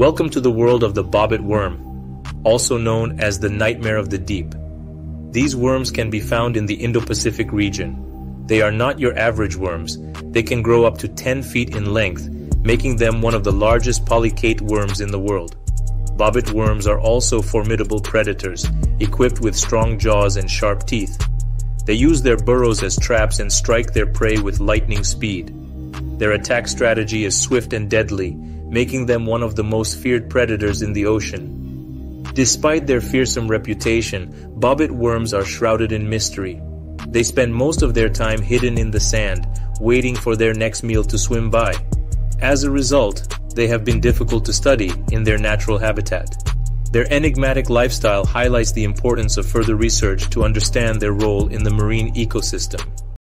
Welcome to the world of the bobbit worm, also known as the nightmare of the deep. These worms can be found in the Indo-Pacific region. They are not your average worms. They can grow up to 10 feet in length, making them one of the largest polychaete worms in the world. Bobbit worms are also formidable predators, equipped with strong jaws and sharp teeth. They use their burrows as traps and strike their prey with lightning speed. Their attack strategy is swift and deadly, making them one of the most feared predators in the ocean. Despite their fearsome reputation, bobbit worms are shrouded in mystery. They spend most of their time hidden in the sand, waiting for their next meal to swim by. As a result, they have been difficult to study in their natural habitat. Their enigmatic lifestyle highlights the importance of further research to understand their role in the marine ecosystem.